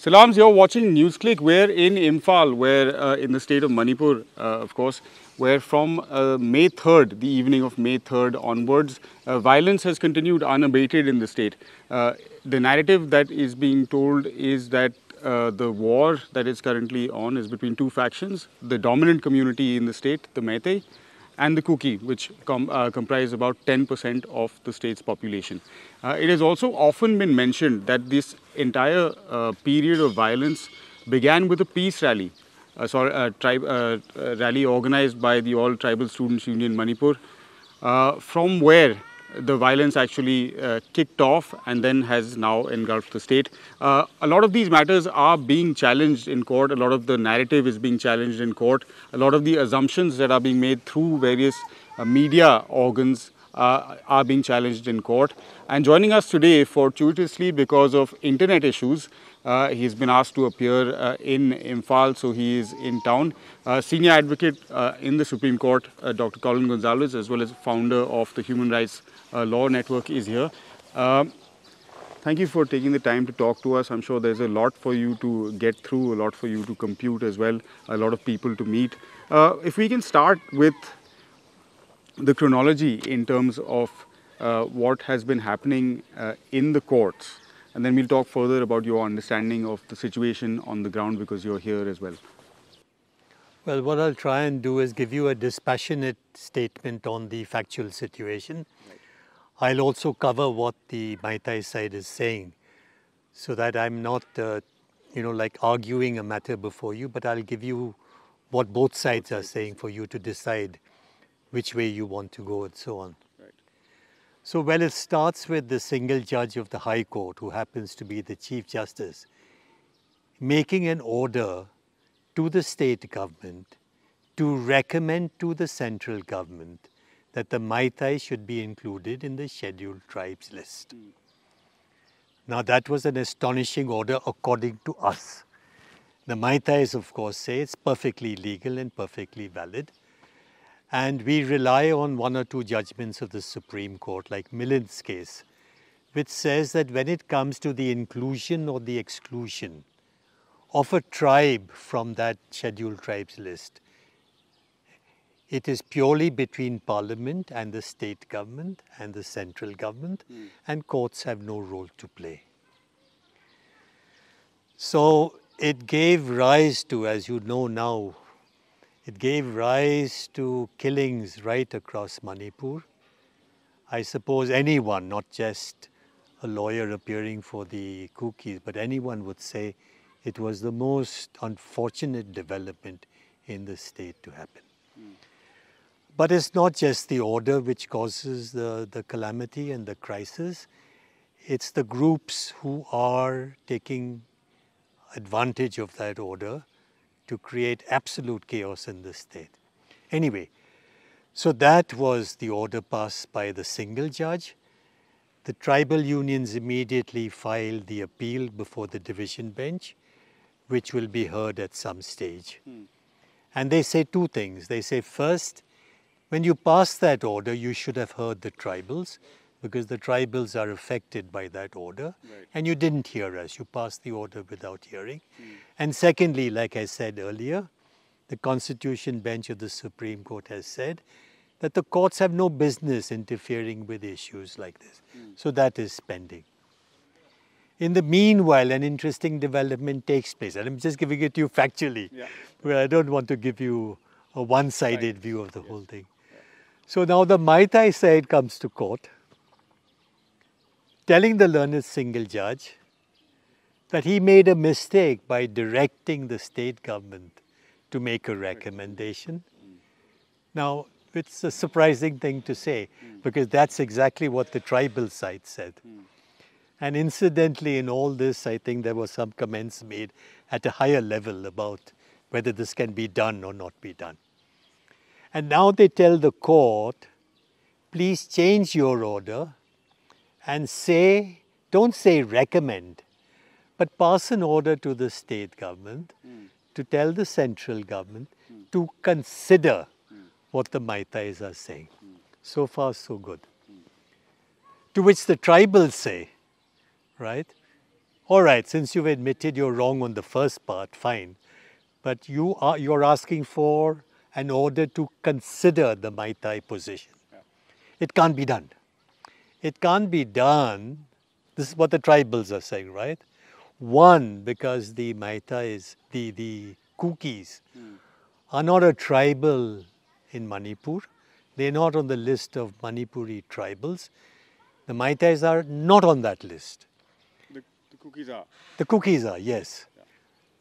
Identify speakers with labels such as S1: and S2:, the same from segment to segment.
S1: Salams, you're watching NewsClick. We're in Imphal, where uh, in the state of Manipur, uh, of course, where from uh, May 3rd, the evening of May 3rd onwards, uh, violence has continued unabated in the state. Uh, the narrative that is being told is that uh, the war that is currently on is between two factions, the dominant community in the state, the Meitei, and the Kuki, which com uh, comprise about 10% of the state's population. Uh, it has also often been mentioned that this entire uh, period of violence began with a peace rally, uh, sorry, a tribe, uh, rally organized by the All Tribal Students Union Manipur, uh, from where the violence actually uh, kicked off and then has now engulfed the state. Uh, a lot of these matters are being challenged in court. A lot of the narrative is being challenged in court. A lot of the assumptions that are being made through various uh, media organs uh, are being challenged in court. And joining us today, fortuitously because of internet issues, uh, he's been asked to appear uh, in Imphal, so he is in town. Senior advocate in the Supreme Court, Dr. Colin Gonsalves, as well as founder of the Human Rights Uh, law Network, is here. Um, thank you for taking the time to talk to us. I'm sure there's a lot for you to get through, a lot for you to compute as well, a lot of people to meet. Uh, if we can start with the chronology in terms of uh, what has been happening in the courts and then we'll talk further about your understanding of the situation on the ground because you're here as well.
S2: Well, what I'll try and do is give you a dispassionate statement on the factual situation. Right. I'll also cover what the Meitei side is saying so that I'm not, uh, you know, like arguing a matter before you, but I'll give you what both sides are saying for you to decide which way you want to go and so on. So, well, it starts with the single judge of the High Court, who happens to be the Chief Justice, making an order to the state government to recommend to the central government that the Meitei should be included in the scheduled tribes list. Mm. Now, that was an astonishing order according to us. The Meiteis, of course, say it's perfectly legal and perfectly valid. And we rely on one or two judgments of the Supreme Court, like Milind's case, which says that when it comes to the inclusion or the exclusion of a tribe from that scheduled tribes list, it is purely between parliament and the state government and the central government, mm. and courts have no role to play. So it gave rise to, as you know now, it gave rise to killings right across Manipur. I suppose anyone, not just a lawyer appearing for the Kukis, but anyone would say it was the most unfortunate development in the state to happen. Mm. But it's not just the order which causes the, the calamity and the crisis. It's the groups who are taking advantage of that order to create absolute chaos in the state. Anyway, so that was the order passed by the single judge. The tribal unions immediately filed the appeal before the division bench, which will be heard at some stage. Hmm. And they say two things. They say, first, when you pass that order, you should have heard the tribals because the tribals are affected by that order. Right. And you didn't hear us. You passed the order without hearing. Mm. And secondly, like I said earlier, the Constitution bench of the Supreme Court has said that the courts have no business interfering with issues like this. Mm. So that is pending. In the meanwhile, an interesting development takes place. And I'm just giving it to you factually, yeah. where I don't want to give you a one sided right. view of the yes. whole thing. So now the Meitei side comes to court telling the learned single judge that he made a mistake by directing the state government to make a recommendation. Now, it's a surprising thing to say because that's exactly what the tribal side said. And incidentally, in all this, I think there were some comments made at a higher level about whether this can be done or not be done. And now they tell the court, please change your order and say, don't say recommend, but pass an order to the state government mm. to tell the central government mm. to consider mm. what the Meiteis are saying. So far, so good. To which the tribals say, right? all right, since you've admitted you're wrong on the first part, fine. But you are you're asking for an order to consider the Meitei position. It can't be done. It can't be done. This is what the tribals are saying, right? One, because the Meiteis, the, the Kukis, hmm. are not a tribal in Manipur. They're not on the list of Manipuri tribals. The Meiteis are not on that list.
S1: The, the Kukis are.
S2: The Kukis are, yes.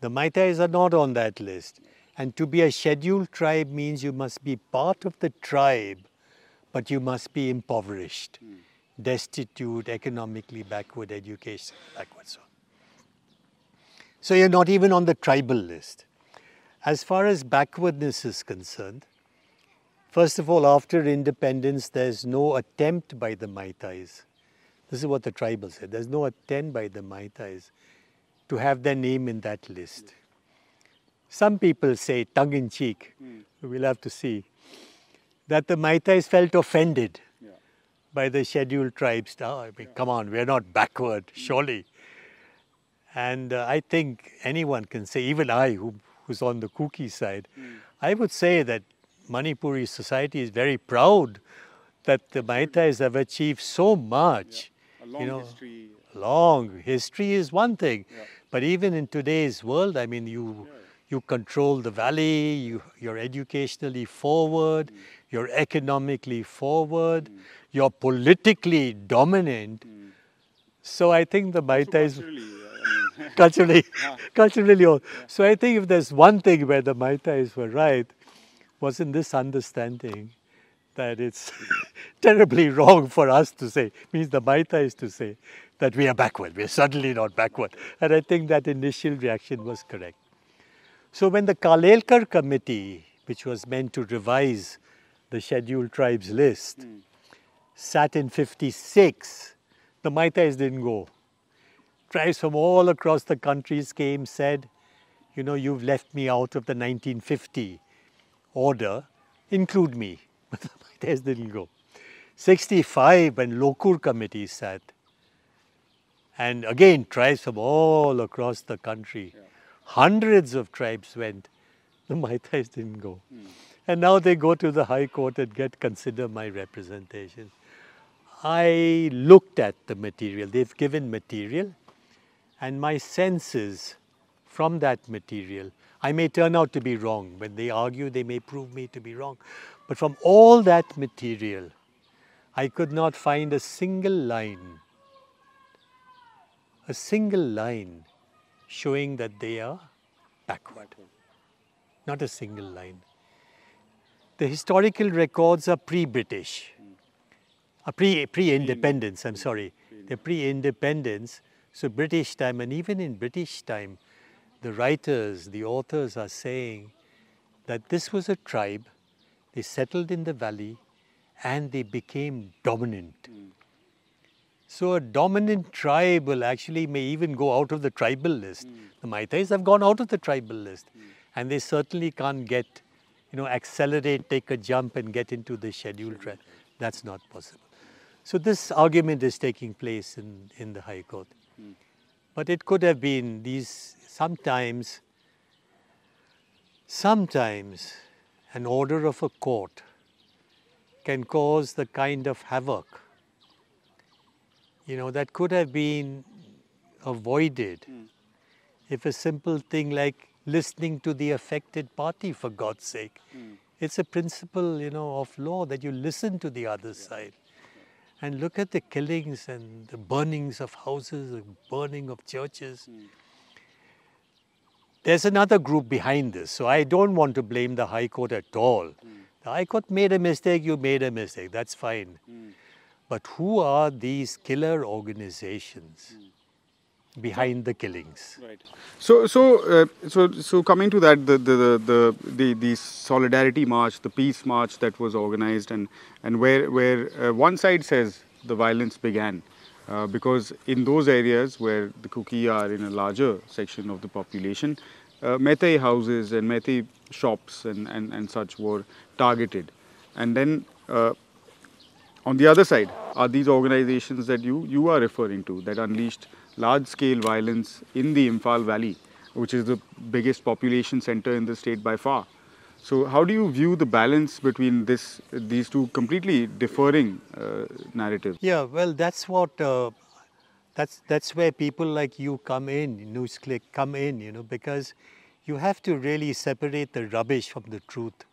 S2: The Meiteis are not on that list. And to be a scheduled tribe means you must be part of the tribe, but you must be impoverished, hmm. destitute, economically backward, education backward. So. so you're not even on the tribal list. As far as backwardness is concerned, first of all, after independence, there's no attempt by the Meiteis. This is what the tribal said. There's no attempt by the Meiteis to have their name in that list. Some people say, tongue in cheek, hmm. we'll have to see, that the Meiteis felt offended
S1: Yeah.
S2: by the scheduled tribes. Oh, I mean, come on, we're not backward, hmm. surely. And uh, I think anyone can say, even I, who, who's on the Kuki side, hmm. I would say that Manipuri society is very proud that the Meiteis have achieved so much.
S1: A long
S2: you know,
S1: history.
S2: long history is one thing, but even in today's world, I mean, you you control the valley, you, you're educationally forward, mm. you're economically forward, mm. you're politically dominant. Mm. So I think the Mai
S1: So
S2: Tais
S1: culturally, I mean,
S2: culturally, culturally. al- So I think if there's one thing where the Meiteis were right, was in this understanding that it's terribly wrong for us to say, means the Meiteis to say that we are backward. We are certainly not backward. And I think that initial reaction was correct. So when the Kalelkar committee, which was meant to revise the scheduled tribes list, hmm. sat in 56, the Meiteis didn't go tribes from all across the countries came, said, you know, you've left me out of the 1950 order, include me. But the Meiteis didn't go. 65 when Lokur committee sat. And again, tribes from all across the country. Hundreds of tribes went. The Meiteis didn't go. Hmm. And now they go to the High Court and get consider my representation. I looked at the material. They've given material. And my senses from that material, I may turn out to be wrong. When they argue, they may prove me to be wrong. But from all that material, I could not find a single line, a single line showing that they are backward. Not a single line. The historical records are pre British, uh, pre pre independence, I'm sorry. They're pre independence. So, British time, and even in British time, the writers, the authors are saying that this was a tribe, they settled in the valley, and they became dominant. So, a dominant tribe will actually may even go out of the tribal list. Hmm. The Meiteis have gone out of the tribal list, hmm. and they certainly can't get, you know, accelerate, take a jump, and get into the scheduled tribe. That's not possible. So, this argument is taking place in, in the High Court. Hmm. But it could have been these sometimes, sometimes an order of a court can cause the kind of havoc, you know, that could have been avoided hmm. if a simple thing like listening to the affected party, for God's sake. Hmm. It's a principle, you know, of law that you listen to the other side. And look at the killings and the burnings of houses, the burning of churches. Hmm. There's another group behind this, so I don't want to blame the High Court at all. The High Court made a mistake, you made a mistake, that's fine. But who are these killer organizations behind the killings?
S1: Right. So, so, uh, so, so coming to that, the the, the the the the solidarity march, the peace march that was organized, and and where where uh, one side says the violence began, uh, because in those areas where the Kuki are in a larger section of the population, uh, Meitei houses and Meitei shops and, and and such were targeted, and then. Uh, on the other side are these organizations that you, you are referring to that unleashed large-scale violence in the Imphal Valley, which is the biggest population center in the state by far. So how do you view the balance between this, these two completely differing uh, narratives?
S2: Yeah, well, that's what, uh, that's, that's where people like you come in, NewsClick come in, you know, because you have to really separate the rubbish from the truth.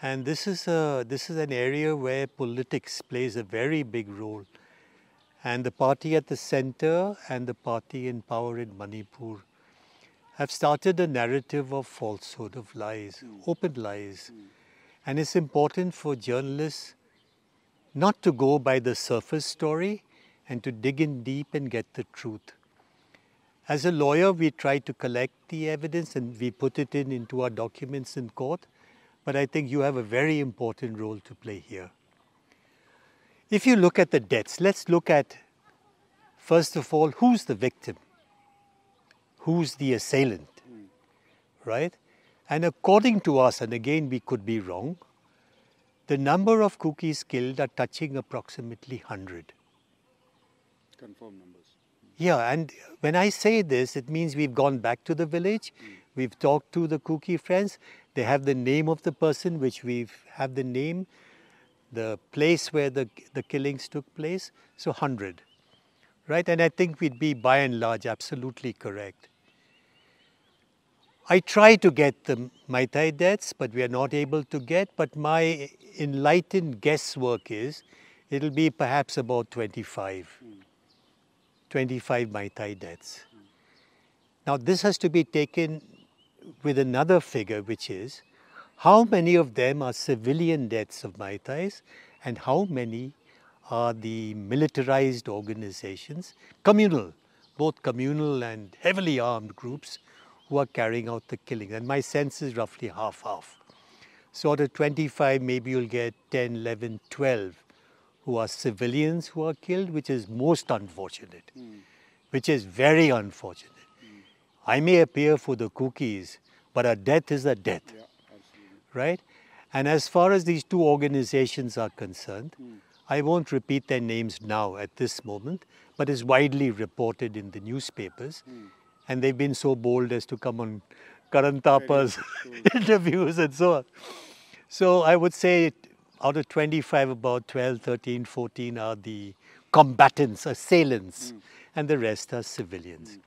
S2: And this is, a, this is an area where politics plays a very big role. And the party at the center and the party in power in Manipur have started a narrative of falsehood, of lies, open lies. And it's important for journalists not to go by the surface story and to dig in deep and get the truth. As a lawyer, we try to collect the evidence and we put it in into our documents in court. But I think you have a very important role to play here. If you look at the deaths, let's look at, first of all, who's the victim? Who's the assailant? Right? And according to us, and again we could be wrong, the number of Kukis killed are touching approximately 100.
S1: Confirmed numbers.
S2: Yeah, and when I say this, it means we've gone back to the village, mm. We've talked to the Kuki friends, they have the name of the person, which we have the name, the place where the, the killings took place, so 100. Right? And I think we'd be by and large absolutely correct. I try to get the Meitei deaths, but we are not able to get. But my enlightened guesswork is it'll be perhaps about 25. Mm. 25 Meitei deaths. Now, this has to be taken with another figure, which is how many of them are civilian deaths of Meiteis and how many are the militarized organizations, communal, both communal and heavily armed groups who are carrying out the killing. And my sense is roughly half-half. So out of 25, maybe you'll get 10, 11, 12 who are civilians who are killed, which is most unfortunate, mm. which is very unfortunate. I may appear for the Kukis, but a death is a death. Yeah right? And as far as these two organizations are concerned, mm. I won't repeat their names now at this moment, but it's widely reported in the newspapers. Mm. And they've been so bold as to come on Karan Thapar's interviews and so on. So I would say out of 25, about 12, 13, 14 are the combatants, assailants, mm. and the rest are civilians.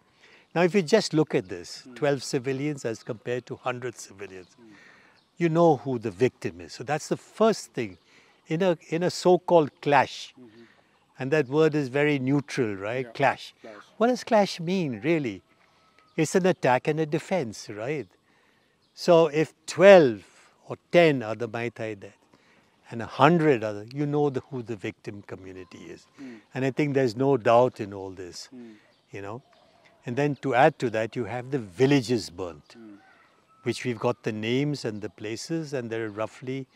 S2: Now, if you just look at this, mm. 12 civilians as compared to 100 civilians, you know who the victim is. So that's the first thing in a, in a so-called clash. Mm -hmm. And that word is very neutral, right? Yeah. Clash. clash. What does clash mean, really? It's an attack and a defense, right? So if 12 or 10 are the Meitei dead, and 100 other, you know the, who the victim community is. Mm. And I think there's no doubt in all this, mm. you know. And then to add to that, you have the villages burnt. Mm which we've got the names and the places, and there are roughly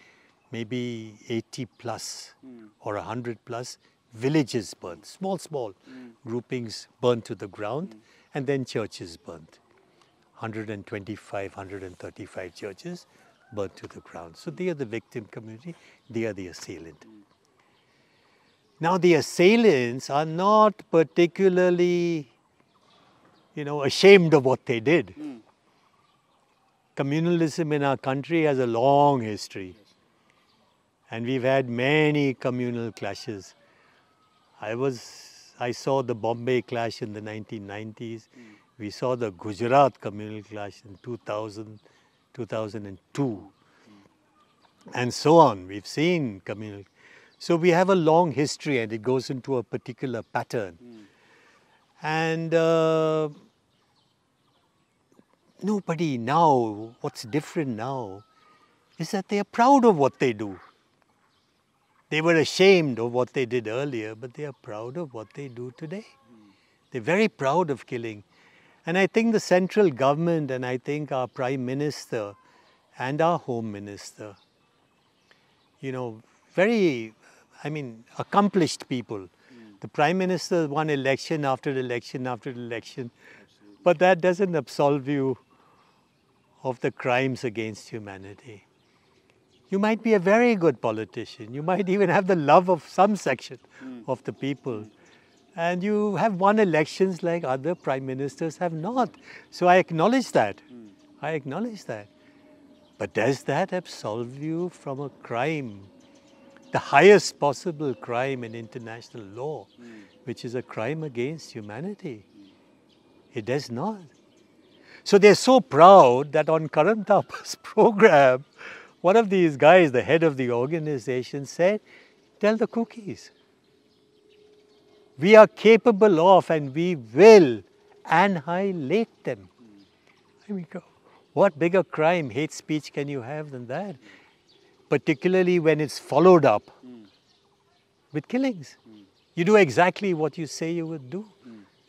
S2: maybe 80 plus mm. or 100 plus villages burnt, small, small mm. groupings burnt to the ground, mm. and then churches burnt. 125, 135 churches burnt to the ground. So they are the victim community, they are the assailant. Hmm. Now the assailants are not particularly, you know, ashamed of what they did. Hmm communalism in our country has a long history. And we've had many communal clashes. I was, I saw the Bombay clash in the 1990s. We saw the Gujarat communal clash in 2000, 2002. And so on. We've seen communal. So we have a long history and it goes into a particular pattern. And uh, nobody now, what's different now, is that they are proud of what they do. They were ashamed of what they did earlier, but they are proud of what they do today. They're very proud of killing. And I think the central government and I think our prime minister and our home minister, you know, very, I mean, accomplished people. The prime minister won election after election after election, but that doesn't absolve you of the crimes against humanity. You might be a very good politician. You might even have the love of some section mm. of the people. And you have won elections like other prime ministers have not. So I acknowledge that. I acknowledge that. But does that absolve you from a crime, the highest possible crime in international law, which is a crime against humanity? It does not. So they're so proud that on Karan Thapar's program, one of these guys, the head of the organization, said, Tell the Kukis. We are capable of and we will annihilate them. I mean, what bigger crime, hate speech can you have than that? Particularly when it's followed up hmm. with killings. You do exactly what you say you would do.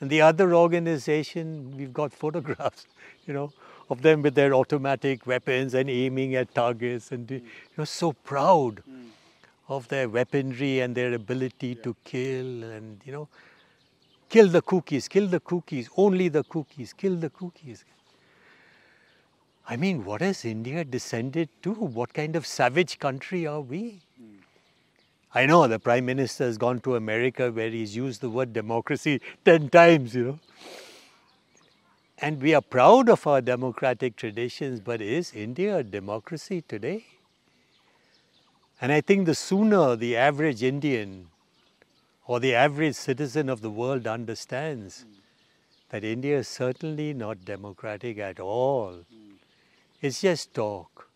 S2: And the other organization, we've got photographs, you know, of them with their automatic weapons and aiming at targets and you know, so proud of their weaponry and their ability yeah. to kill and you know kill the Kukis kill the Kukis only the Kukis kill the Kukis i mean what has india descended to what kind of savage country are we mm. I know the prime minister has gone to america where he's used the word democracy 10 times you know and we are proud of our democratic traditions but is india a democracy today and I think the sooner the average Indian or the average citizen of the world understands that India is certainly not democratic at all. It's just talk.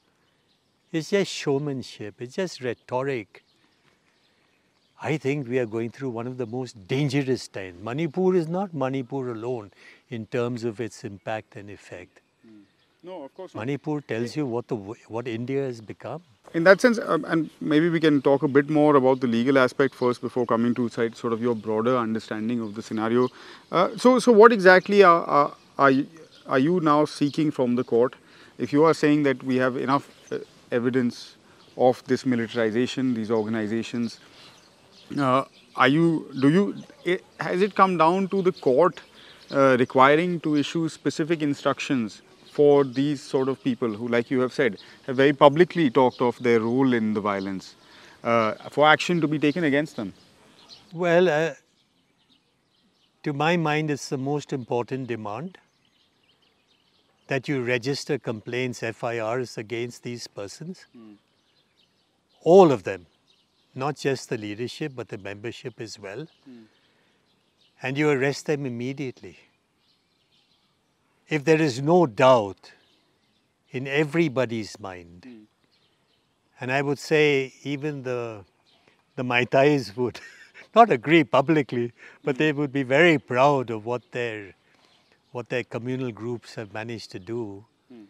S2: It's just showmanship. It's just rhetoric. I think we are going through one of the most dangerous times. Manipur is not Manipur alone in terms of its impact and effect.
S1: Mm. No, of course.
S2: Not. Manipur tells you what the what India has become.
S1: In that sense, um, and maybe we can talk a bit more about the legal aspect first before coming to side sort of your broader understanding of the scenario. Uh, so, so what exactly are, are, are, you, are you now seeking from the court? If you are saying that we have enough uh, evidence of this militarization, these organizations, are you, do you, it, has it come down to the court uh, requiring to issue specific instructions for these sort of people who, like you have said, have very publicly talked of their role in the violence, uh, for action to be taken against them?
S2: Well, uh, to my mind, it's the most important demand that you register complaints, FIRs against these persons. Mm. All of them, not just the leadership, but the membership as well. Mm. And you arrest them immediately if there is no doubt in everybody's mind, mm. and I would say even the, the Meiteis would not agree publicly, but they would be very proud of what their, what their communal groups have managed to do. Mm.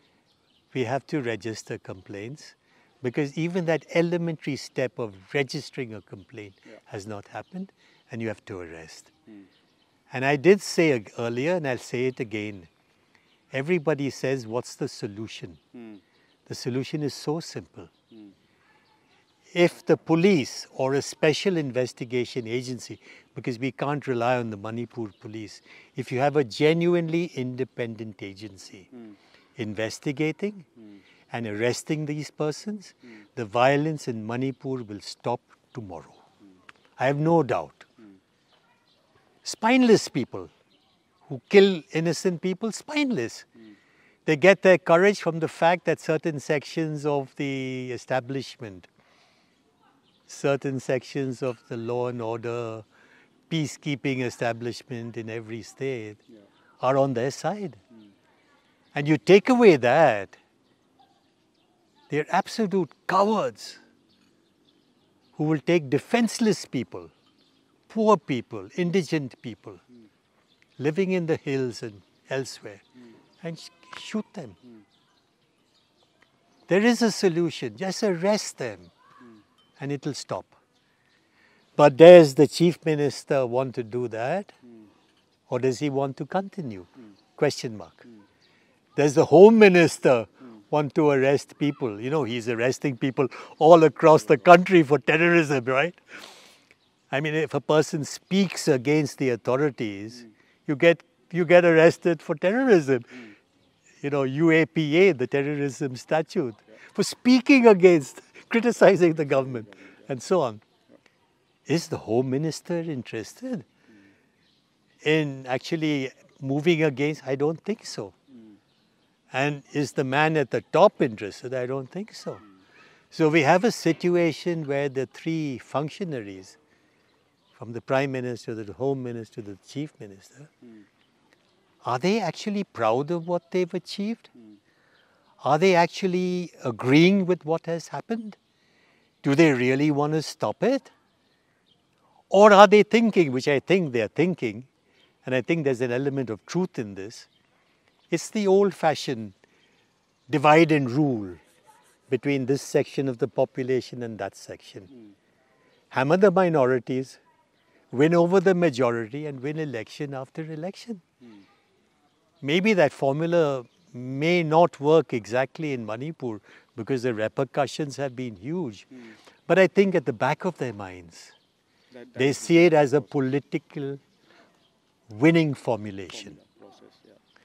S2: We have to register complaints because even that elementary step of registering a complaint yeah. has not happened and you have to arrest. Mm. And I did say earlier, and I'll say it again, everybody says, what's the solution? Mm. The solution is so simple. Mm. If the police or a special investigation agency, because we can't rely on the Manipur police, if you have a genuinely independent agency mm. investigating hmm. And arresting these persons, hmm. the violence in Manipur will stop tomorrow. Hmm. I have no doubt. Spineless people who kill innocent people spineless. Mm. They get their courage from the fact that certain sections of the establishment, certain sections of the law and order, peacekeeping establishment in every state yeah. are on their side. Mm. And you take away that, they're absolute cowards who will take defenseless people, poor people, indigent people, living in the hills and elsewhere mm. and sh shoot them. Mm. There is a solution, just arrest them mm. and it will stop. But does the chief minister want to do that? Or does he want to continue? Question mark. Does the home minister want to arrest people? You know, he's arresting people all across the country for terrorism, right? I mean, if a person speaks against the authorities, you get you get arrested for terrorism. Mm. You know, UAPA, the terrorism statute, yeah. for speaking against, criticizing the government, and so on. Is the Home Minister interested? in actually moving against? I don't think so. And is the man at the top interested? I don't think so. So we have a situation where the three functionaries, from the Prime Minister, the Home Minister, the Chief Minister, are they actually proud of what they've achieved? Are they actually agreeing with what has happened? Do they really want to stop it? Or are they thinking, which I think they're thinking, and I think there's an element of truth in this, it's the old fashioned divide and rule between this section of the population and that section. Mm. Hammer the minorities, win over the majority, and win election after election. Mm. Maybe that formula may not work exactly in Manipur because the repercussions have been huge. Mm. But I think at the back of their minds, that, they see it as a political winning formulation. Yeah.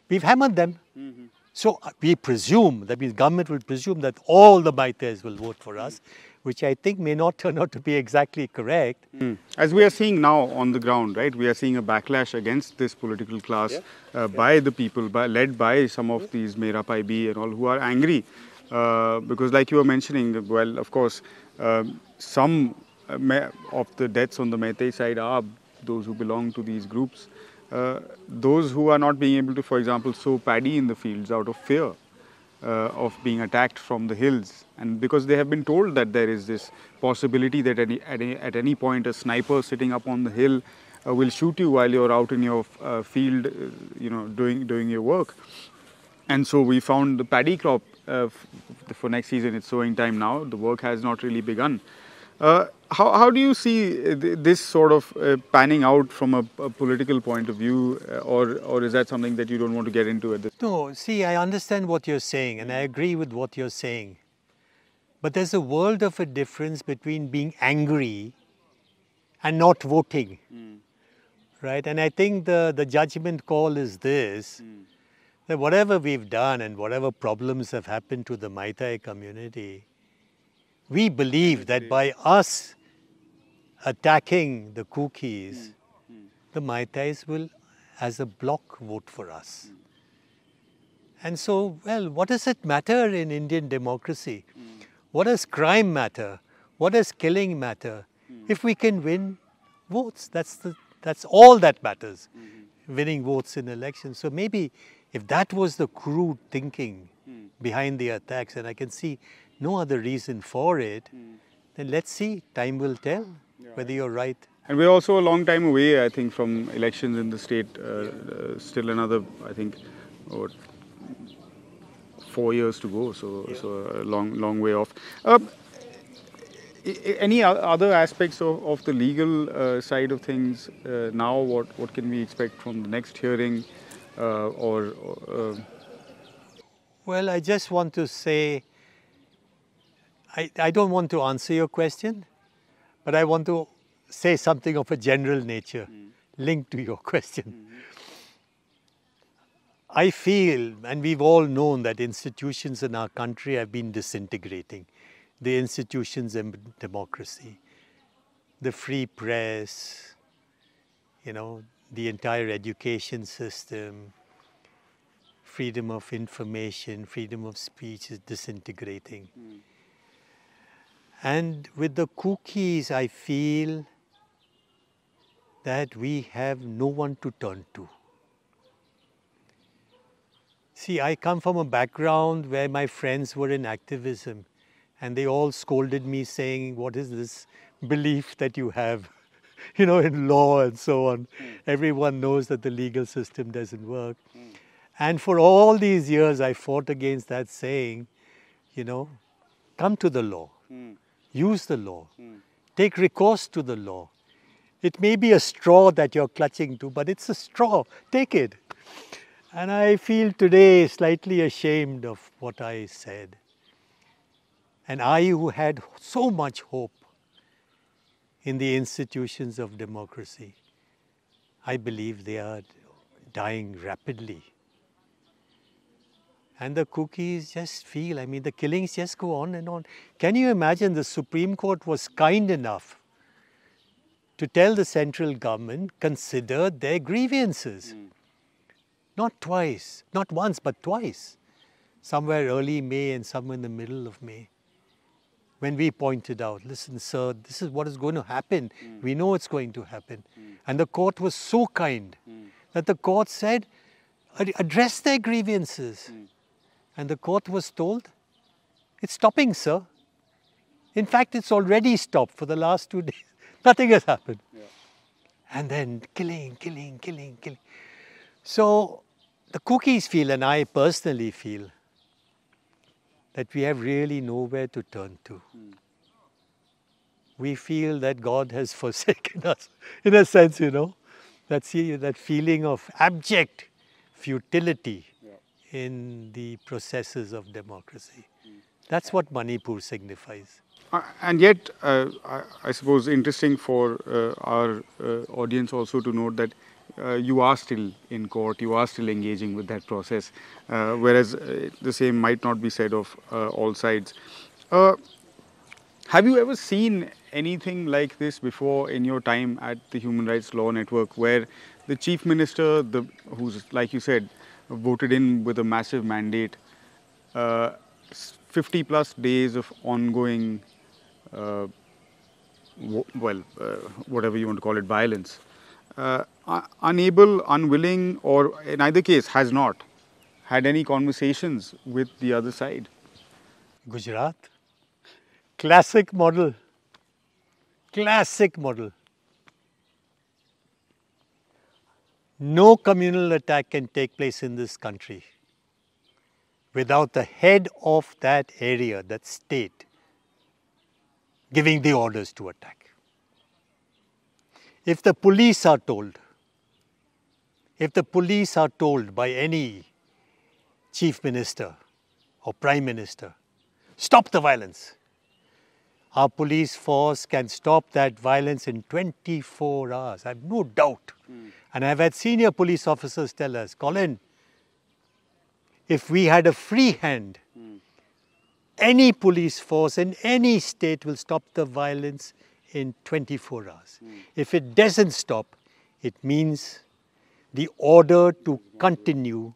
S2: We've hammered them. Mm -hmm. So uh, we presume, that means government will presume that all the Meiteis will vote for us, which I think may not turn out to be exactly correct.
S1: Mm. As we are seeing now on the ground, right, we are seeing a backlash against this political class yeah. Uh, yeah. by the people, by, led by some of these Meira Paibi and all who are angry. Uh, because like you were mentioning, well, of course, um, some uh, of the deaths on the Meitei side are those who belong to these groups. Uh, those who are not being able to, for example, sow paddy in the fields out of fear uh, of being attacked from the hills, and because they have been told that there is this possibility that any, at, any, at any point a sniper sitting up on the hill uh, will shoot you while you're out in your uh, field, uh, you know, doing doing your work. And so we found the paddy crop for next season. It's sowing time now. The work has not really begun. Uh, how, how do you see uh, this sort of uh, panning out from a, a, political point of view, uh, or, or is that something that you don't want to get into at this
S2: No, see, I understand what you're saying, and I agree with what you're saying. But there's a world of a difference between being angry and not voting. Mm. Right? And I think the, the judgment call is this mm. that whatever we've done and whatever problems have happened to the Meitei community, we believe that by us attacking the Kukis, hmm. hmm. the Meiteis will, as a block, vote for us. Hmm. And so, well, what does it matter in Indian democracy? What does crime matter? What does killing matter? If we can win votes, that's, the, that's all that matters, winning votes in elections. So maybe if that was the crude thinking behind the attacks, and I can see no other reason for it, mm. then let's see. Time will tell yeah. whether you're right.
S1: And we're also a long time away, I think, from elections in the state. Uh, uh, still another, I think, what, four years to go. So, yeah. so a long, long way off. Uh, any other aspects of, of the legal uh, side of things uh, now? What what can we expect from the next hearing, uh, or? or
S2: well, I just want to say I, I don't want to answer your question, but I want to say something of a general nature mm. linked to your question. Mm. I feel, and we've all known that institutions in our country have been disintegrating. The institutions of democracy, the free press, you know, the entire education system, freedom of information, freedom of speech is disintegrating. Mm. And with the Kukis, I feel that we have no one to turn to. See, I come from a background where my friends were in activism and they all scolded me saying, what is this belief that you have, you know, in law and so on. Mm. Everyone knows that the legal system doesn't work. Mm. And for all these years, I fought against that saying, you know, come to the law. Mm. Use the law. Mm. Take recourse to the law. It may be a straw that you're clutching to, but it's a straw. Take it. And I feel today slightly ashamed of what I said. And I, who had so much hope in the institutions of democracy, I believe they are dying rapidly. And the Kukis just feel, I mean, the killings just go on and on. Can you imagine the Supreme Court was kind enough to tell the central government consider their grievances. Mm. Not twice, not once, but twice. Somewhere early May and somewhere in the middle of May. When we pointed out, listen, sir, this is what is going to happen. Mm. We know it's going to happen. Mm. And the court was so kind hmm. that the court said, address their grievances. And the court was told, it's stopping, sir. In fact, it's already stopped for the last two days. Nothing has happened. Yeah. And then killing, killing, killing, killing. So the Kukis feel, and I personally feel, that we have really nowhere to turn to. Mm. We feel that God has forsaken us, in a sense, you know. That, that feeling of abject futility. In the processes of democracy. Mm. That's what Manipur signifies.
S1: Uh, and yet, uh, I, I, suppose interesting for uh, our uh, audience also to note that uh, you are still in court, you are still engaging with that process, uh, whereas the same might not be said of all sides. have you ever seen anything like this before in your time at the Human Rights Law Network, where the chief minister, the, who's like you said, voted in with a massive mandate, 50 plus days of ongoing uh, well, uh, whatever you want to call it, violence, uh, unable, unwilling, or in either case has not had any conversations with the other side.
S2: Gujarat, classic model, classic model. No communal attack can take place in this country without the head of that area, that state, giving the orders to attack. If the police are told, if the police are told by any chief minister or prime minister, stop the violence, our police force can stop that violence in 24 hours. I have no doubt. Mm. And I've had senior police officers tell us, Colin, if we had a free hand, mm any police force in any state will stop the violence in 24 hours. Mm. If it doesn't stop, it means the order to continue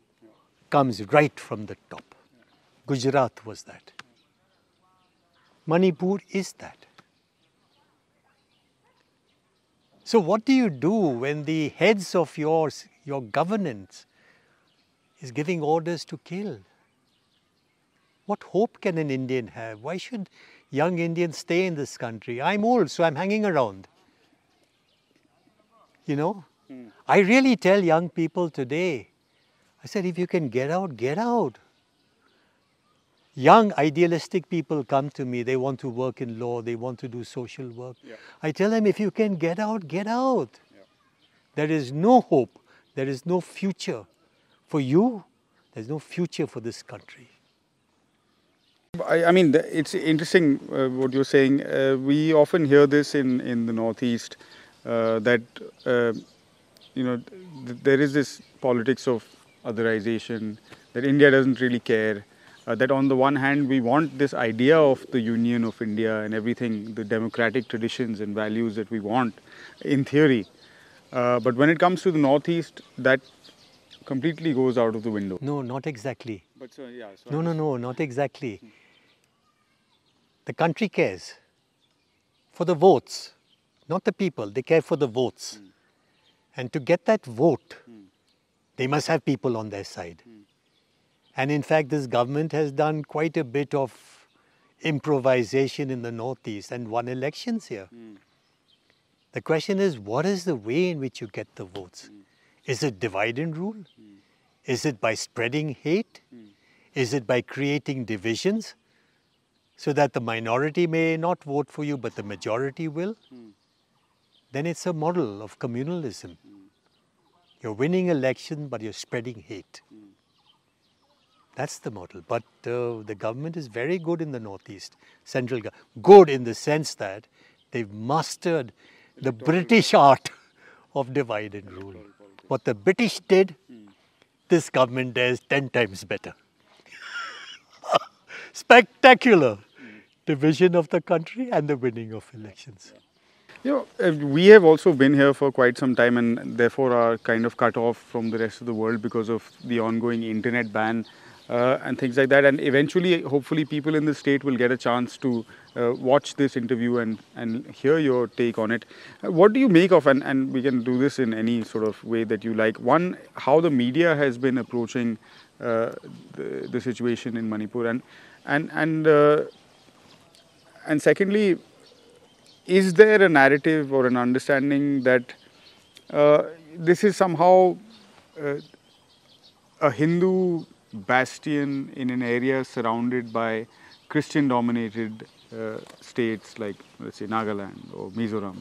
S2: comes right from the top. Gujarat was that. Manipur is that. So what do you do when the heads of yours, your governance is giving orders to kill? What hope can an Indian have? Why should young Indians stay in this country? I'm old, so I'm hanging around. You know? Mm. I really tell young people today, I said, if you can get out, get out. Young, idealistic people come to me, they want to work in law, they want to do social work. Yeah. I tell them, if you can get out, get out. Yeah. There is no hope, there is no future for you, there's no future for this country.
S1: I, I mean, it's interesting uh, what you're saying. Uh, we often hear this in, in the Northeast uh, that, uh, you know, th there is this politics of otherization, that India doesn't really care. Uh, that on the one hand, we want this idea of the union of India and everything, the democratic traditions and values that we want in theory. Uh, but when it comes to the Northeast, that completely goes out of the window.
S2: No, not exactly. But so, yeah. So no, no, no, not exactly. Hmm. The country cares for the votes, not the people. They care for the votes. Mm. And to get that vote, mm. they must have people on their side. Mm. And in fact, this government has done quite a bit of improvisation in the Northeast and won elections here. Hmm. The question is, what is the way in which you get the votes? Hmm. Is it divide and rule? Hmm. Is it by spreading hate? Is it by creating divisions? so that the minority may not vote for you, but the majority will, mm. then it's a model of communalism. Mm. You're winning election, but you're spreading hate. That's the model. But uh, the government is very good in the Northeast, central Good in the sense that they've mastered the British art of divide and rule. What the British did, this government does 10 times better. Spectacular division of the country and the winning of elections.
S1: You know, uh, we have also been here for quite some time and therefore are kind of cut off from the rest of the world because of the ongoing internet ban uh, and things like that. And eventually, hopefully, people in the state will get a chance to uh, watch this interview and, and hear your take on it. Uh, what do you make of, and, and we can do this in any sort of way that you like, one, how the media has been approaching uh, the, the situation in Manipur, and, and, and, uh, and secondly, is there a narrative or an understanding that uh, this is somehow a Hindu bastion in an area surrounded by Christian dominated uh, states like let's say Nagaland or Mizoram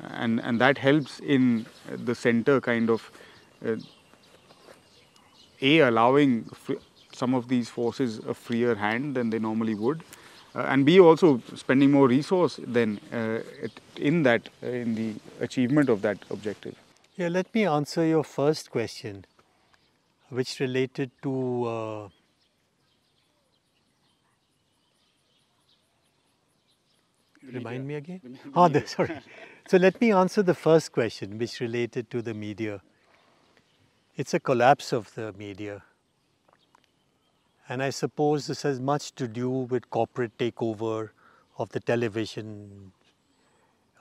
S1: and and that helps in the center kind of uh, a allowing some of these forces a freer hand than they normally would uh, and B also spending more resource than uh, in that uh, in the achievement of that objective.
S2: Yeah, let me answer your first question, which related to uh, remind me again. Oh, the, sorry. so let me answer the first question, which related to the media. It's a collapse of the media and I suppose this has much to do with corporate takeover of the television,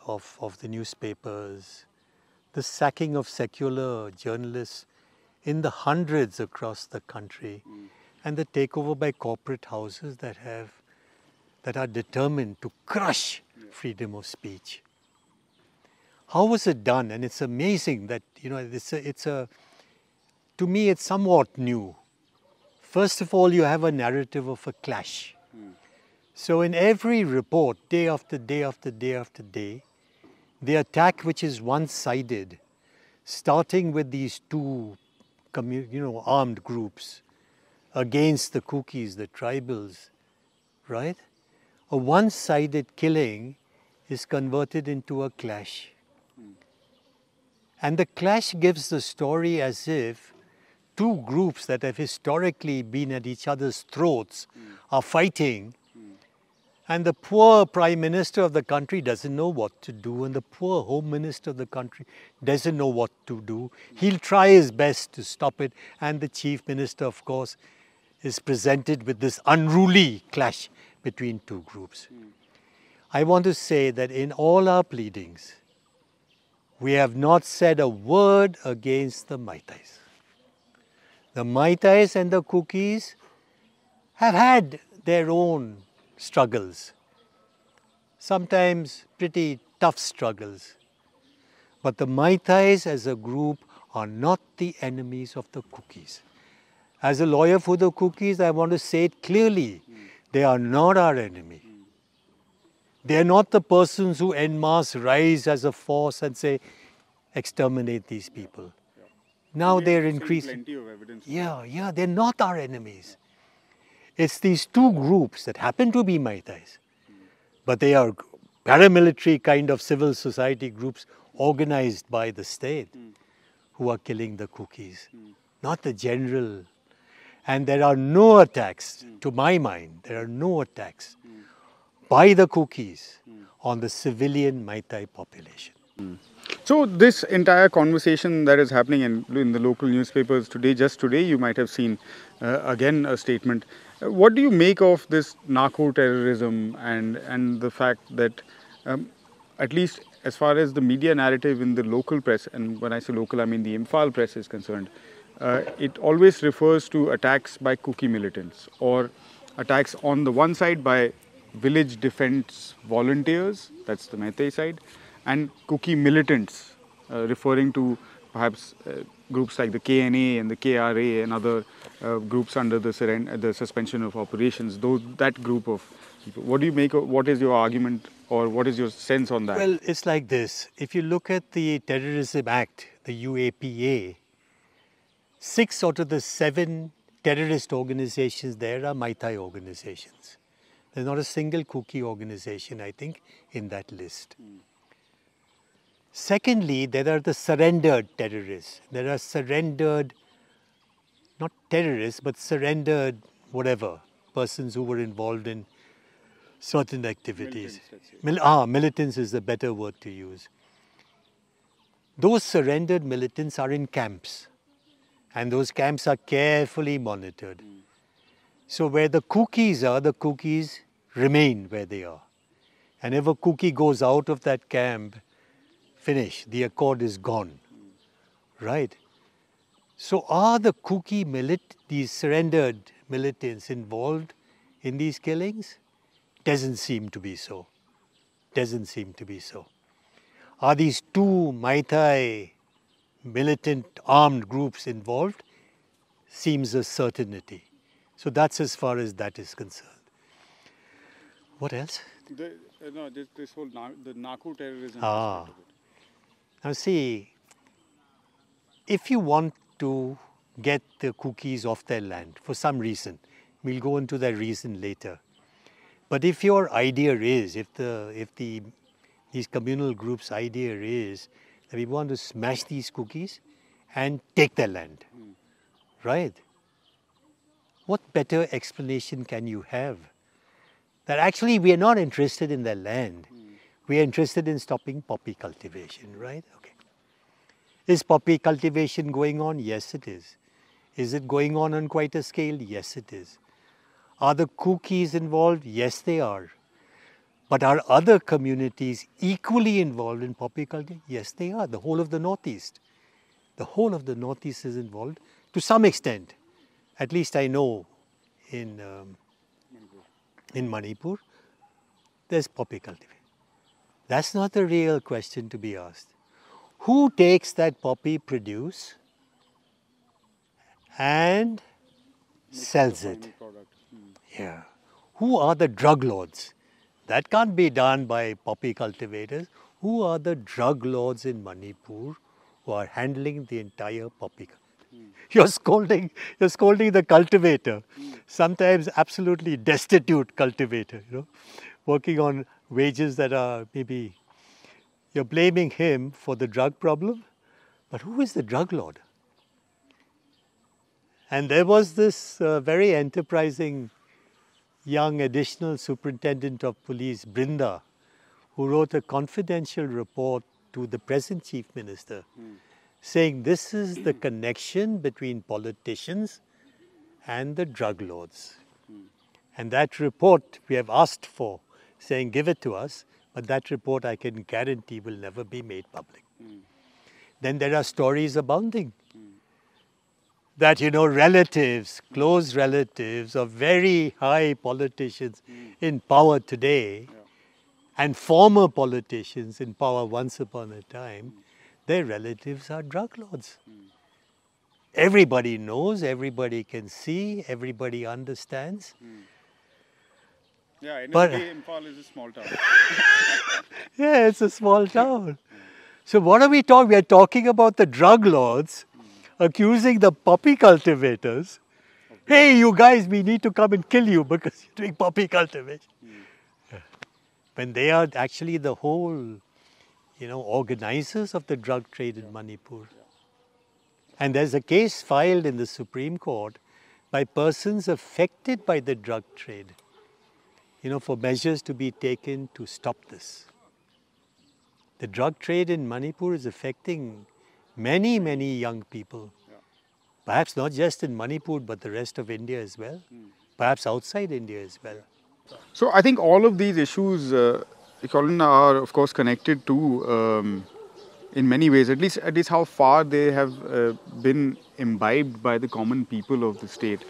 S2: of, of the newspapers, the sacking of secular journalists in the hundreds across the country, mm. and the takeover by corporate houses that have that are determined to crush yeah. freedom of speech. How was it done? And it's amazing that you know it's a, it's a to me it's somewhat new First of all, you have a narrative of a clash. Mm. So, in every report, day after day after day after day, the attack which is one sided, starting with these two you know, armed groups against the Kukis, the tribals, right? A one sided killing is converted into a clash. And the clash gives the story as if two groups that have historically been at each other's throats mm. are fighting. And the poor prime minister of the country doesn't know what to do, and the poor home minister of the country doesn't know what to do. He'll try his best to stop it, and the chief minister, of course, is presented with this unruly clash between two groups. I want to say that in all our pleadings, we have not said a word against the Meiteis. The Meiteis and the Kukis have had their own struggles, sometimes pretty tough struggles. But the Meiteis as a group are not the enemies of the Kukis. As a lawyer for the Kukis, I want to say it clearly. They are not our enemy. They are not the persons who en masse rise as a force and say, exterminate these people. Now they're increasing. Yeah, yeah, they're not our enemies. It's these two groups that happen to be Meiteis, but they are paramilitary kind of civil society groups organized by the state hmm. who are killing the Kukis, hmm. not the general. And there are no attacks, hmm. to my mind, there are no attacks by the Kukis on the civilian Meitei population.
S1: So this entire conversation that is happening in, in the local newspapers today, just today, you might have seen uh, again a statement. What do you make of this narco terrorism and and the fact that, um, at least as far as the media narrative in the local press, and when I say local, I mean the Imphal press is concerned, uh, it always refers to attacks by Kuki militants or attacks on the one side by village defense volunteers, that's the Meitei side, and Kuki militants, uh, referring to perhaps uh, groups like the KNA and the KRA and other uh, groups under the, the suspension of operations, those, that group of people. What do you make, of, what is your argument or what is your sense on that?
S2: Well, it's like this. If you look at the Terrorism Act, the UAPA, six out of the seven terrorist organizations there are Meitei organizations. There's not a single Kuki organization, I think, in that list. Mm. Secondly, there are the surrendered terrorists. There are surrendered, not terrorists, but surrendered whatever, persons who were involved in certain activities.
S1: Militants,
S2: Mil- ah, militants is the better word to use. Those surrendered militants are in camps, and those camps are carefully monitored. So where the Kukis are, the Kukis remain where they are. And if a Kuki goes out of that camp, finish, the accord is gone. Right? So are the Kuki milit these surrendered militants involved in these killings? Doesn't seem to be so. Doesn't seem to be so. Are these two Meitei militant armed groups involved? Seems a certainty. So that's as far as that is concerned. What else?
S1: The, uh, no, this, this whole na- the narco terrorism.
S2: Ah. Now, see, if you want to get the Kukis off their land for some reason, we'll go into that reason later. But if your idea is, if the if the these communal groups' idea is that we want to smash these Kukis and take their land, right? What better explanation can you have? That actually we are not interested in their land. We are interested in stopping poppy cultivation, right? Okay. Is poppy cultivation going on? Yes, it is. Is it going on on quite a scale? Yes, it is. Are the Kukis involved? Yes, they are. But are other communities equally involved in poppy culture? Yes, they are. The whole of the Northeast. The whole of the Northeast is involved to some extent. At least I know in, um, in Manipur, there's poppy cultivation. That's not the real question to be asked. Who takes that poppy produce and sells it?
S1: Hmm.
S2: Yeah. Who are the drug lords? That can't be done by poppy cultivators. Who are the drug lords in Manipur who are handling the entire poppy? You're scolding. You're scolding the cultivator, sometimes absolutely destitute cultivator. You know, working on wages that are maybe. You're blaming him for the drug problem, but who is the drug lord? And there was this uh, very enterprising young additional superintendent of police, Brinda, who wrote a confidential report to the present chief minister saying this is the connection between politicians and the drug lords. And that report we have asked for, saying give it to us, but that report I can guarantee will never be made public. Hmm. Then there are stories abounding. Hmm. That you know relatives, close relatives of very high politicians hmm. in power today and former politicians in power once upon a time, their relatives are drug lords. Everybody knows, everybody can see, everybody understands.
S1: Yeah,
S2: But-
S1: NSK Imphal is a small town.
S2: Yeah, it's a small town. So what are we talking? We are talking about the drug lords accusing the poppy cultivators. Hey, you guys, we need to come and kill you because you're doing poppy cultivation. Hmm. Yeah. When they are actually the whole, you know, organizers of the drug trade in Manipur. And there's a case filed in the Supreme Court by persons affected by the drug trade, you know, for measures to be taken to stop this. The drug trade in Manipur is affecting many, many young people. Perhaps not just in Manipur, but the rest of India as well. Perhaps outside India as well.
S1: So I think all of these issues, uh, Colin, are of course connected to, um, in many ways, at least at least how far they have uh, been imbibed by the common people of the state,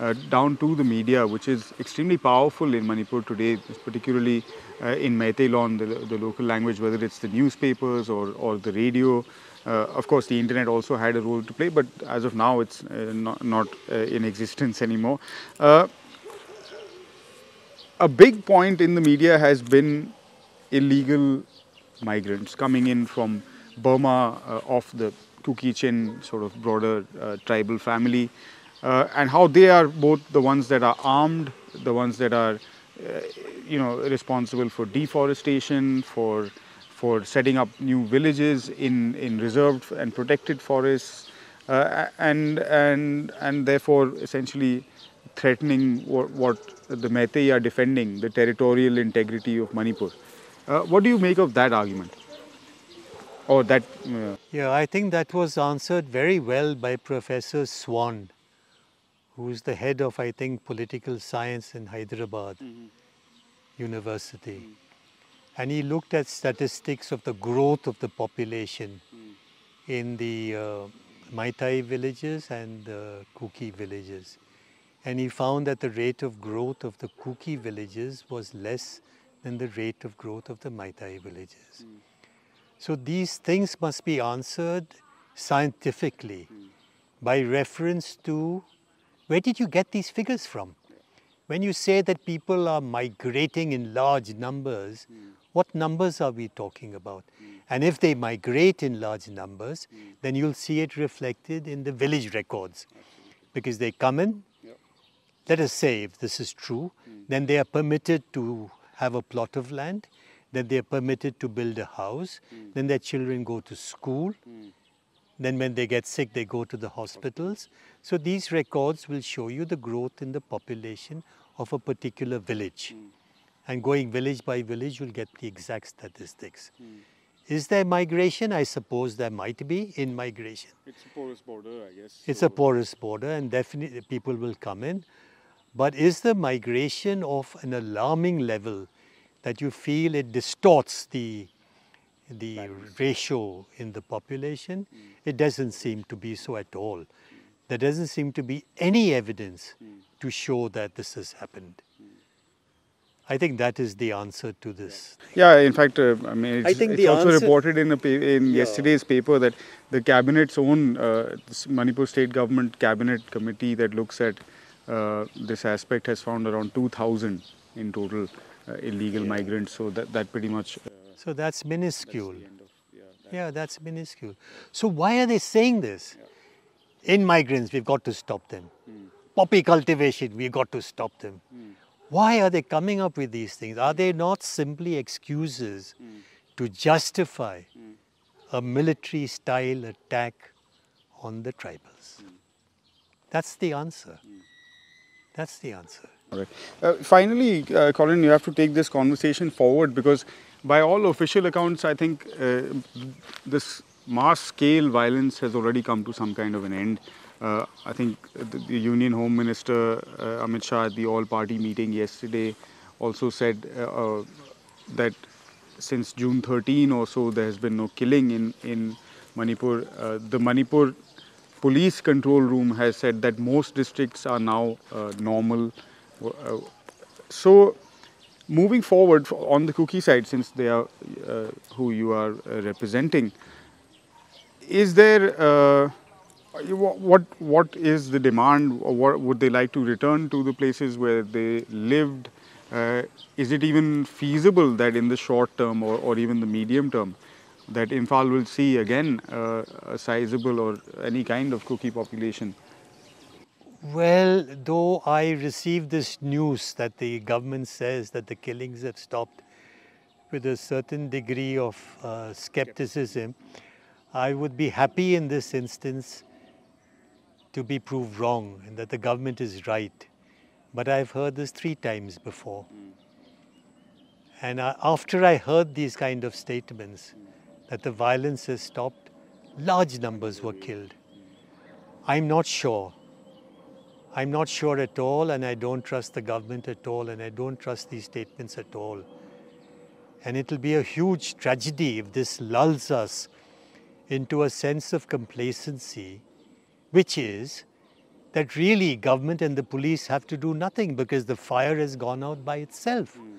S1: uh, down to the media, which is extremely powerful in Manipur today, particularly uh, in Meiteilon, the, the local language, whether it's the newspapers or, or the radio. Uh, of course, the internet also had a role to play, but as of now, it's uh, not, not uh, in existence anymore. A big point in the media has been illegal migrants coming in from Burma uh, of the Kuki-Chin sort of broader tribal family, uh, and how they are both the ones that are armed, the ones that are, uh, you know, responsible for deforestation, for for setting up new villages in in reserved and protected forests, uh, and and and therefore essentially threatening what, what, the Meitei are defending, the territorial integrity of Manipur. Uh, what do you make of that argument? Or that? Uh,
S2: yeah, I think that was answered very well by Professor Swan, who's the head of, I think, political science in Hyderabad mm-hmm. University. Mm-hmm. And he looked at statistics of the growth of the population mm. in the uh, Meitei villages and the Kuki villages. And he found that the rate of growth of the Kuki villages was less than the rate of growth of the Meitei villages. Mm. So these things must be answered scientifically mm. by reference to where did you get these figures from? When you say that people are migrating in large numbers, mm. what numbers are we talking about? Mm. And if they migrate in large numbers, mm. then you'll see it reflected in the village records. Because they come in, yep. let us say if this is true, mm. then they are permitted to have a plot of land, then they are permitted to build a house, mm. then their children go to school, then when they get sick, they go to the hospitals. So these records will show you the growth in the population of a particular village. Mm. And going village by village, you'll get the exact statistics. Mm. Is there migration? I suppose there might be in migration.
S1: It's a porous border, I guess.
S2: It's so. a porous border, and definitely people will come in. But is the migration of an alarming level that you feel it distorts the the ratio in the population, mm. it doesn't seem to be so at all. There doesn't seem to be any evidence mm. to show that this has happened. I think that is the answer to this.
S1: Yeah, in fact, uh, I mean, it's, I it's also answer, reported in, in yeah. yesterday's paper that the cabinet's own uh, Manipur state government cabinet committee that looks at uh, this aspect has found around 2,000 in total uh, illegal yeah. migrants. So that that pretty much uh,
S2: so that's minuscule. That's of, yeah, that yeah, that's minuscule. So why are they saying this? Yeah. In migrants, we've got to stop them. Mm. Poppy cultivation, we've got to stop them. Mm. Why are they coming up with these things? Are they not simply excuses mm. to justify hmm. a military style attack on the tribals? Hmm. That's the answer. Hmm. That's the answer.
S1: All right. Uh, finally, uh, Colin, you have to take this conversation forward because by all official accounts, I think uh, this mass scale violence has already come to some kind of an end. Uh, I think the, the, Union Home Minister uh, Amit Shah at the all party meeting yesterday also said uh, uh, that since June 13 or so, there has been no killing in, in Manipur. Uh, the Manipur police control room has said that most districts are now normal. so, moving forward on the Kuki side, since they are uh, who you are uh, representing, is there uh, what what is the demand? What would they like to return to the places where they lived? Uh, is it even feasible that in the short term or, or even the medium term, that Imphal will see again uh, a sizable or any kind of Kuki population?
S2: Well, though I received this news that the government says that the killings have stopped with a certain degree of uh, skepticism, I would be happy in this instance to be proved wrong and that the government is right. But I've heard this three times before. And I, after I heard these kind of statements, that the violence has stopped, large numbers were killed. I'm not sure I'm not sure at all, and I don't trust the government at all, and I don't trust these statements at all. And it'll be a huge tragedy if this lulls us into a sense of complacency, which is that really government and the police have to do nothing because the fire has gone out by itself. Mm.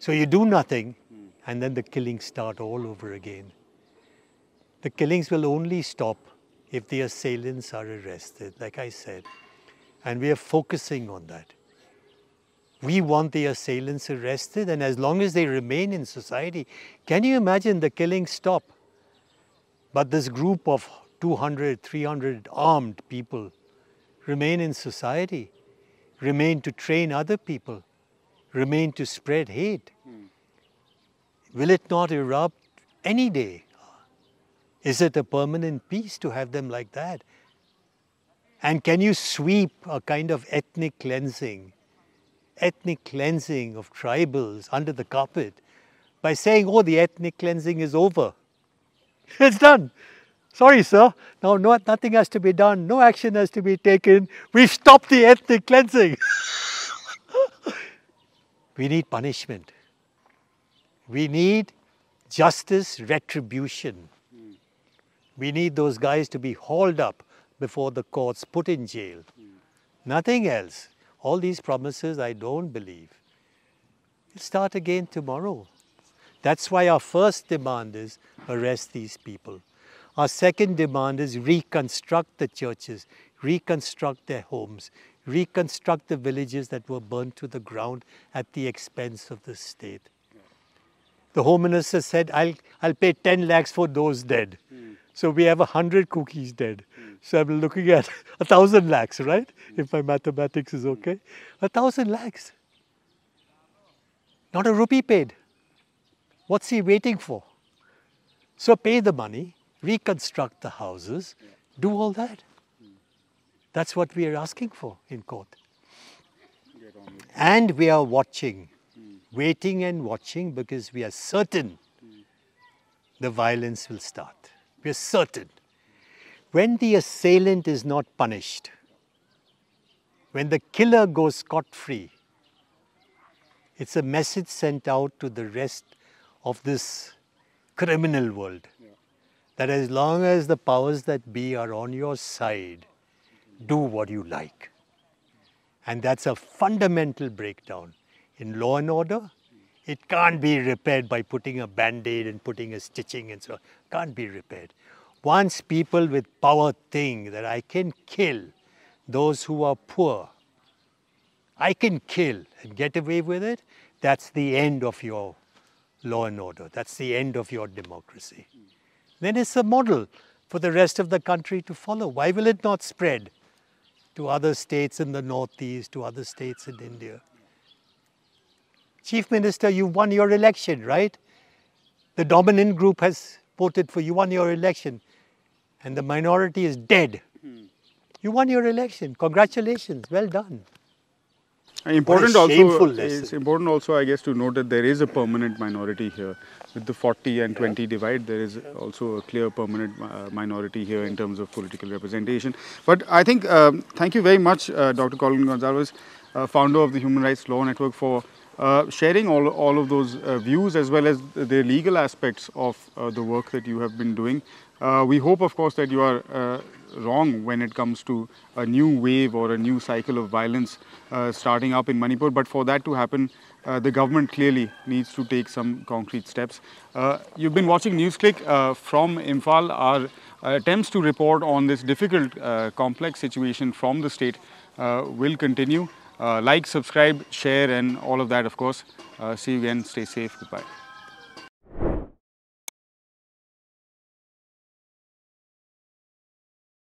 S2: So you do nothing, mm. and then the killings start all over again. The killings will only stop if the assailants are arrested, like I said. And we are focusing on that. We want the assailants arrested, and as long as they remain in society, can you imagine the killings stop? But this group of 200, 300 armed people remain in society, remain to train other people, remain to spread hate. Hmm. Will it not erupt any day? Is it a permanent peace to have them like that? And can you sweep a kind of ethnic cleansing, ethnic cleansing of tribals under the carpet by saying, oh, the ethnic cleansing is over? It's done. Sorry, sir. No, no, nothing has to be done. No action has to be taken. We've stopped the ethnic cleansing. we need punishment. We need justice, retribution. We need those guys to be hauled up before the courts, put in jail. Nothing else. All these promises I don't believe. We'll start again tomorrow. That's why our first demand is arrest these people. Our second demand is reconstruct the churches, reconstruct their homes, reconstruct the villages that were burnt to the ground at the expense of the state. The Home Minister said, I'll, I'll pay 10 lakhs for those dead. Mm. So we have 100 Kukis dead. Mm. So I'm looking at a thousand lakhs, right? If my mathematics is okay. A thousand lakhs. Not a rupee paid. What's he waiting for? So pay the money, reconstruct the houses, do all that. That's what we are asking for in court. And we are watching waiting and watching because we are certain the violence will start. We are certain. When the assailant is not punished, when the killer goes scot free, it's a message sent out to the rest of this criminal world yeah. that as long as the powers that be are on your side, do what you like. And that's a fundamental breakdown in law and order, it can't be repaired by putting a band-aid and putting a stitching and so on. Can't be repaired. Once people with power think that I can kill those who are poor, I can kill and get away with it, that's the end of your law and order. That's the end of your democracy. Then it's a model for the rest of the country to follow. Why will it not spread to other states in the northeast, to other states in India? Chief Minister, you won your election, right? The dominant group has voted for you, won your election, and the minority is dead. Hmm. You won your election. Congratulations. Well done.
S1: Important also, it's important also, I guess, to note that there is a permanent minority here. With the 40 and 20 divide, there is also a clear permanent uh, minority here in terms of political representation. But I think, um, thank you very much, uh, Dr. Colin Gonsalves, uh, founder of the Human Rights Law Network, for uh, sharing all, all of those uh, views as well as the legal aspects of uh, the work that you have been doing. Uh, we hope, of course, that you are uh, wrong when it comes to a new wave or a new cycle of violence uh, starting up in Manipur. But for that to happen, the government clearly needs to take some concrete steps. you've been watching NewsClick from Imphal. Our attempts to report on this difficult, complex situation from the state will continue. Uh, like, subscribe, share and all of that of course. Uh, see you again. Stay safe. Goodbye.